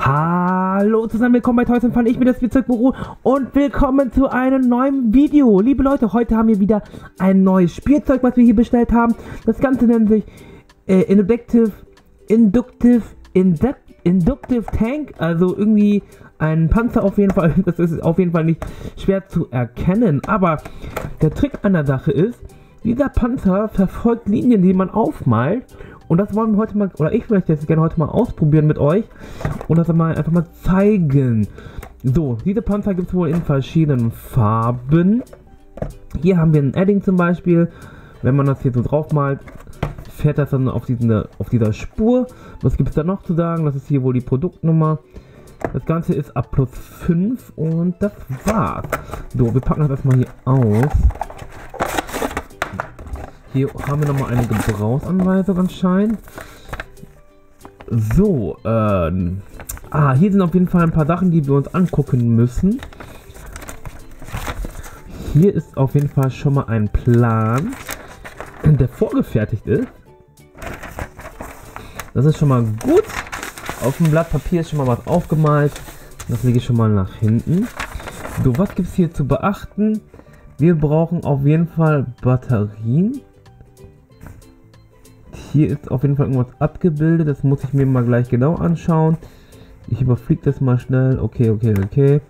Hallo zusammen, willkommen bei Toys Fun. Ich bin das Spielzeugbüro und willkommen zu einem neuen Video. Liebe Leute, heute haben wir wieder ein neues Spielzeug, was wir hier bestellt haben. Das Ganze nennt sich äh, Inductive, Inductive, Induct, Inductive Tank. Also irgendwie ein Panzer auf jeden Fall. Das ist auf jeden Fall nicht schwer zu erkennen. Aber der Trick an der Sache ist, dieser Panzer verfolgt Linien, die man aufmalt und das wollen wir heute mal, oder ich möchte jetzt gerne heute mal ausprobieren mit euch und das mal einfach mal zeigen. So, diese Panzer gibt es wohl in verschiedenen Farben. Hier haben wir ein Edding zum Beispiel. Wenn man das hier so drauf malt, fährt das dann auf, diesen, auf dieser Spur. Was gibt es da noch zu sagen? Das ist hier wohl die Produktnummer. Das Ganze ist ab plus 5 und das war's. So, wir packen das erstmal hier aus. Hier haben wir nochmal eine Gebrauchsanweisung anscheinend. So, ähm, ah, hier sind auf jeden Fall ein paar Sachen, die wir uns angucken müssen. Hier ist auf jeden Fall schon mal ein Plan, der vorgefertigt ist. Das ist schon mal gut. Auf dem Blatt Papier ist schon mal was aufgemalt. Das lege ich schon mal nach hinten. So, was gibt es hier zu beachten? Wir brauchen auf jeden Fall Batterien. Hier ist auf jeden Fall irgendwas abgebildet. Das muss ich mir mal gleich genau anschauen. Ich überfliege das mal schnell. Okay, okay, okay.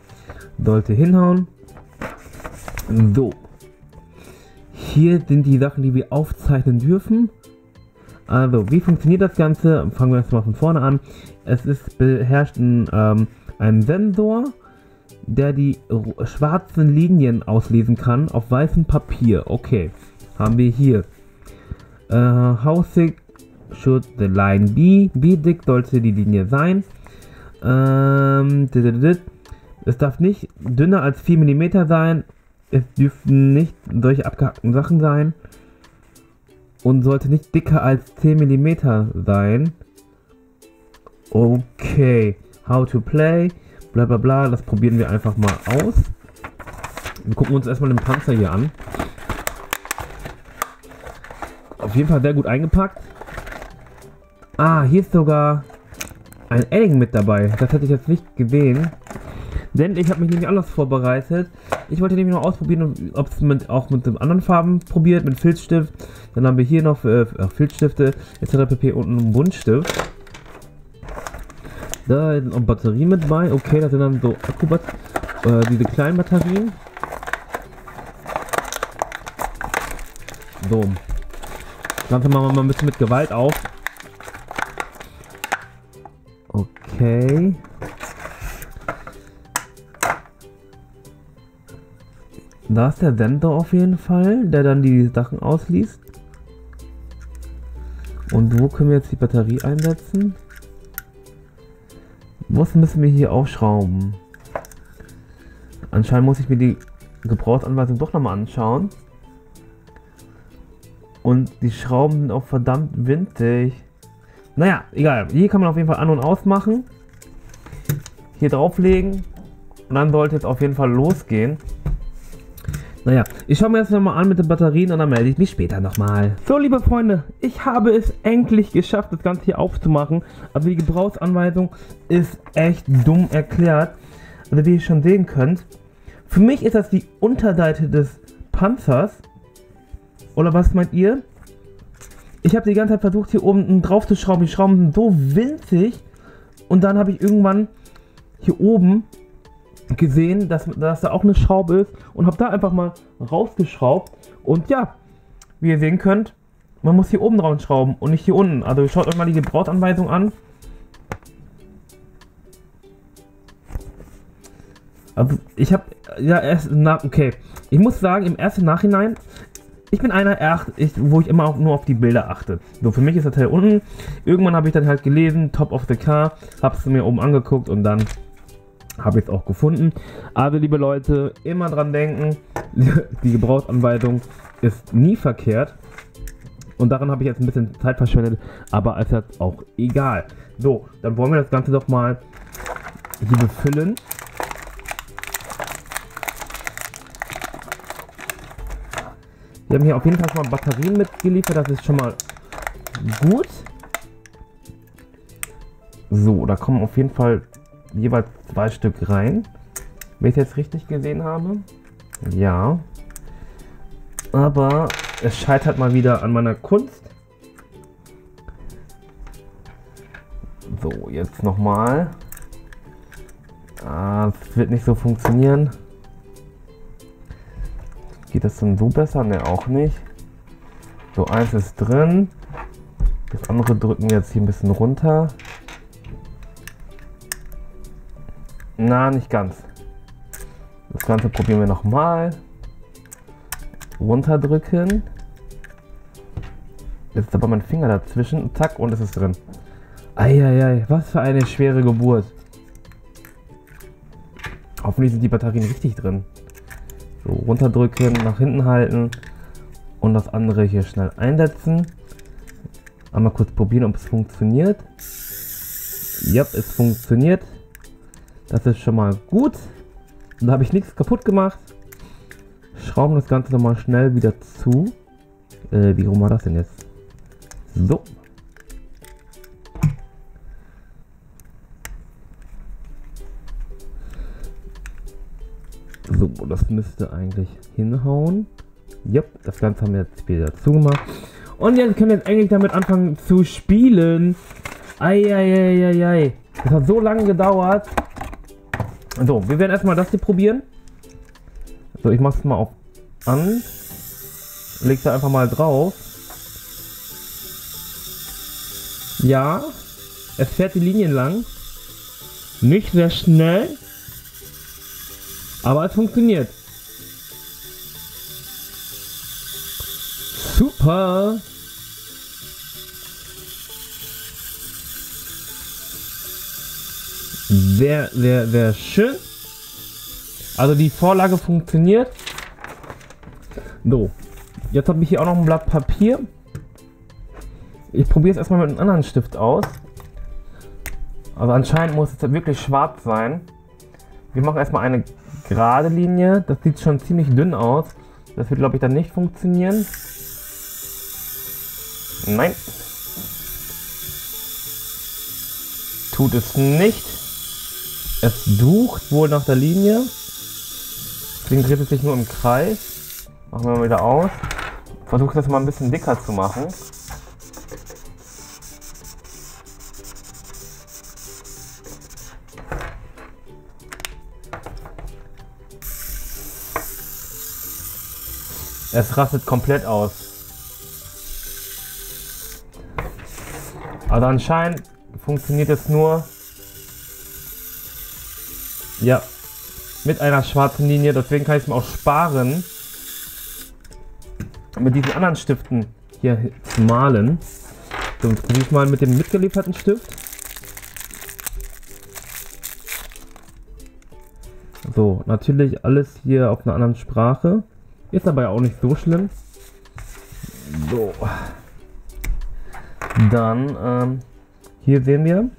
Sollte hinhauen. So. Hier sind die Sachen, die wir aufzeichnen dürfen. Also, wie funktioniert das Ganze? Fangen wir erstmal von vorne an. Es ist beherrscht ein, ähm, ein Sensor, der die schwarzen Linien auslesen kann auf weißem Papier. Okay, haben wir hier Uh, how thick should the line be? Wie dick sollte die Linie sein? Ähm, es darf nicht dünner als 4 mm sein. Es dürften nicht solche abgehackten Sachen sein. Und sollte nicht dicker als 10 mm sein. Okay. How to play. Bla bla bla. Das probieren wir einfach mal aus. Wir gucken uns erstmal den Panzer hier an. Auf jeden Fall sehr gut eingepackt. Ah, hier ist sogar ein Edding mit dabei. Das hätte ich jetzt nicht gesehen. Denn ich habe mich nämlich anders vorbereitet. Ich wollte nämlich noch ausprobieren, ob es auch mit anderen Farben probiert, mit Filzstift. Dann haben wir hier noch äh, Filzstifte etc. pp. und einen Buntstift. Da sind auch Batterien mit bei. Okay, das sind dann so Akkubat äh, diese kleinen Batterien. So, Ganze machen wir mal ein bisschen mit Gewalt auf. Okay. Da ist der Sensor auf jeden Fall, der dann die Sachen ausliest. Und wo können wir jetzt die Batterie einsetzen? Was müssen wir hier aufschrauben? Anscheinend muss ich mir die Gebrauchsanweisung doch nochmal anschauen. Und die Schrauben sind auch verdammt windig. Naja, egal. Hier kann man auf jeden Fall an- und ausmachen. Hier drauflegen. Und dann sollte es auf jeden Fall losgehen. Naja, ich schaue mir jetzt nochmal an mit den Batterien und dann melde ich mich später nochmal. So, liebe Freunde, ich habe es endlich geschafft, das Ganze hier aufzumachen. Aber die Gebrauchsanweisung ist echt dumm erklärt. Also wie ihr schon sehen könnt, für mich ist das die Unterseite des Panzers. Oder was meint ihr? Ich habe die ganze Zeit versucht, hier oben drauf zu schrauben. Die Schrauben sind so winzig. Und dann habe ich irgendwann hier oben gesehen, dass, dass da auch eine Schraube ist. Und habe da einfach mal rausgeschraubt. Und ja, wie ihr sehen könnt, man muss hier oben drauf schrauben und nicht hier unten. Also schaut euch mal die Gebrauchsanweisung an. Also ich habe ja erst nach okay. Ich muss sagen, im ersten Nachhinein ich bin einer, wo ich immer auch nur auf die Bilder achte. So, für mich ist das Teil unten. Irgendwann habe ich dann halt gelesen, Top of the Car, habe es mir oben angeguckt und dann habe ich es auch gefunden. Also, liebe Leute, immer dran denken, die Gebrauchsanweisung ist nie verkehrt. Und daran habe ich jetzt ein bisschen Zeit verschwendet, aber ist auch egal. So, dann wollen wir das Ganze doch mal hier befüllen. Wir haben hier auf jeden Fall schon mal Batterien mitgeliefert, das ist schon mal gut. So, da kommen auf jeden Fall jeweils zwei Stück rein. Wenn ich jetzt richtig gesehen habe. Ja. Aber es scheitert mal wieder an meiner Kunst. So, jetzt nochmal. Ah, es wird nicht so funktionieren. Geht das dann so besser? Ne, auch nicht. So, eins ist drin. Das andere drücken wir jetzt hier ein bisschen runter. Na, nicht ganz. Das Ganze probieren wir nochmal. Runterdrücken. Jetzt ist aber mein Finger dazwischen. Zack, und es ist drin. Eieiei, was für eine schwere Geburt. Hoffentlich sind die Batterien richtig drin. So, runterdrücken, nach hinten halten und das andere hier schnell einsetzen. Einmal kurz probieren, ob es funktioniert. Ja, es funktioniert. Das ist schon mal gut. Da habe ich nichts kaputt gemacht. Schrauben das Ganze nochmal schnell wieder zu. Äh, wie rum war das denn jetzt? So. So, das müsste eigentlich hinhauen. Ja, das Ganze haben wir jetzt wieder zugemacht. Und jetzt können wir jetzt eigentlich damit anfangen zu spielen. Eieieiei. Das hat so lange gedauert. So, wir werden erstmal das hier probieren. So, ich mach's mal auf an. Leg's da einfach mal drauf. Ja, es fährt die Linien lang. Nicht sehr schnell. Aber es funktioniert. Super. Sehr, sehr, sehr schön. Also die Vorlage funktioniert. So, jetzt habe ich hier auch noch ein Blatt Papier. Ich probiere es erstmal mit einem anderen Stift aus. Also anscheinend muss es wirklich schwarz sein. Wir machen erstmal eine gerade Linie. Das sieht schon ziemlich dünn aus. Das wird glaube ich dann nicht funktionieren. Nein. Tut es nicht. Es sucht wohl nach der Linie. Deswegen dreht es sich nur im Kreis. Machen wir mal wieder aus. Versuche das mal ein bisschen dicker zu machen. Es rastet komplett aus. Also anscheinend funktioniert es nur ja, mit einer schwarzen Linie. Deswegen kann ich es mir auch sparen, mit diesen anderen Stiften hier zu malen. So, jetzt probiere ich mal mit dem mitgelieferten Stift. So, natürlich alles hier auf einer anderen Sprache. Ist aber auch nicht so schlimm. So. Dann, ähm, hier sehen wir,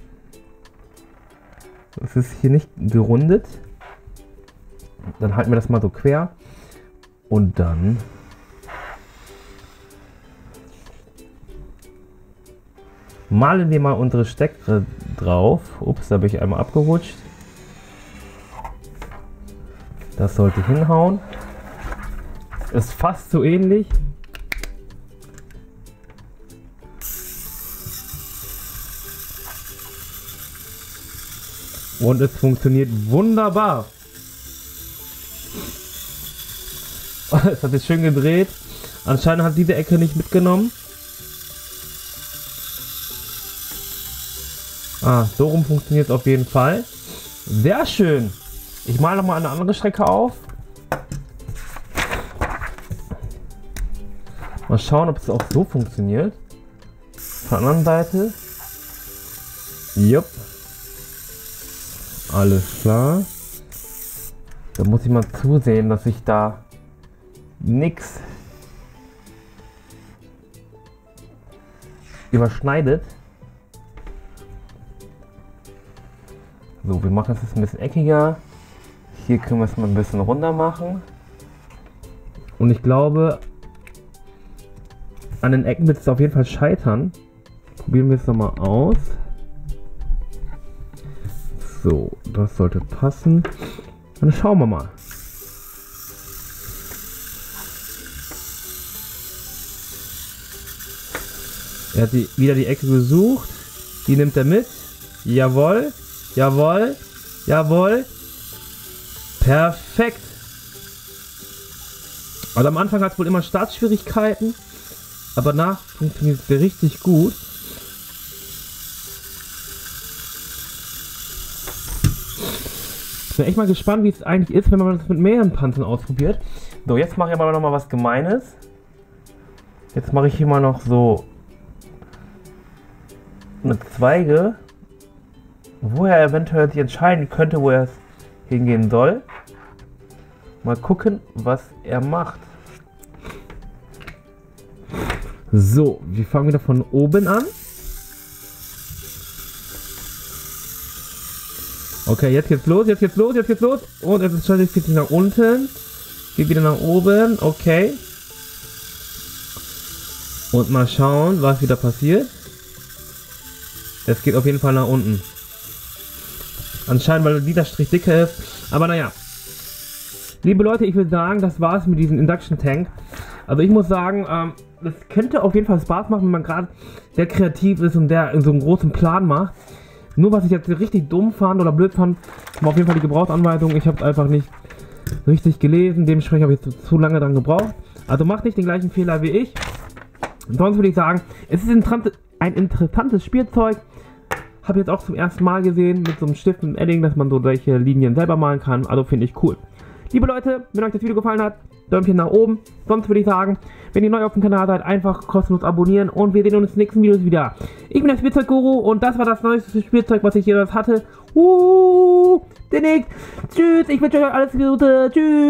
es ist hier nicht gerundet. Dann halten wir das mal so quer. Und dann malen wir mal unsere Steckre drauf. Ups, da bin ich einmal abgerutscht. Das sollte hinhauen. Ist fast so ähnlich. Und es funktioniert wunderbar. Es hat sich schön gedreht. Anscheinend hat diese Ecke nicht mitgenommen. Ah, so rum funktioniert es auf jeden Fall. Sehr schön. Ich male noch mal eine andere Strecke auf. Mal schauen, ob es auch so funktioniert. Von der anderen Seite. Jupp. Alles klar. Da muss ich mal zusehen, dass ich da nichts überschneidet. So, wir machen es jetzt ein bisschen eckiger. Hier können wir es mal ein bisschen runter machen. Und ich glaube, an den Ecken wird es auf jeden Fall scheitern. Probieren wir es nochmal aus. So, das sollte passen. Dann schauen wir mal. Er hat die, wieder die Ecke gesucht. Die nimmt er mit. Jawohl. Jawohl. Jawohl. Perfekt. Also am Anfang hat es wohl immer Startschwierigkeiten. Aber nach funktioniert es richtig gut. Ich bin echt mal gespannt, wie es eigentlich ist, wenn man das mit mehreren Panzern ausprobiert. So, jetzt mache ich aber noch mal was Gemeines. Jetzt mache ich hier mal noch so eine Zweige, wo er eventuell sich entscheiden könnte, wo er hingehen soll. Mal gucken, was er macht. So, wir fangen wieder von oben an. Okay, jetzt geht's los, jetzt geht's los, jetzt geht's los. Und es ist geht nach unten. Geht wieder nach oben, okay. Und mal schauen, was wieder passiert. Es geht auf jeden Fall nach unten. Anscheinend, weil dieser Strich dicker ist. Aber naja. Liebe Leute, ich würde sagen, das war's mit diesem Induction Tank. Also ich muss sagen, ähm, das könnte auf jeden Fall Spaß machen, wenn man gerade sehr kreativ ist und der in so einem großen Plan macht. Nur was ich jetzt richtig dumm fand oder blöd fand, war auf jeden Fall die Gebrauchsanleitung. Ich habe es einfach nicht richtig gelesen. Dementsprechend habe ich zu, zu lange dran gebraucht. Also macht nicht den gleichen Fehler wie ich. Sonst würde ich sagen, es ist ein interessantes Spielzeug. Habe jetzt auch zum ersten Mal gesehen mit so einem Stift und Edding, dass man so solche Linien selber malen kann. Also finde ich cool. Liebe Leute, wenn euch das Video gefallen hat, Däumchen nach oben. Sonst würde ich sagen, wenn ihr neu auf dem Kanal seid, einfach kostenlos abonnieren und wir sehen uns in den nächsten Videos wieder. Ich bin der Spielzeugguru und das war das neueste Spielzeug, was ich jemals hatte. Uh, demnächst. Tschüss, ich wünsche euch alles Gute. Tschüss.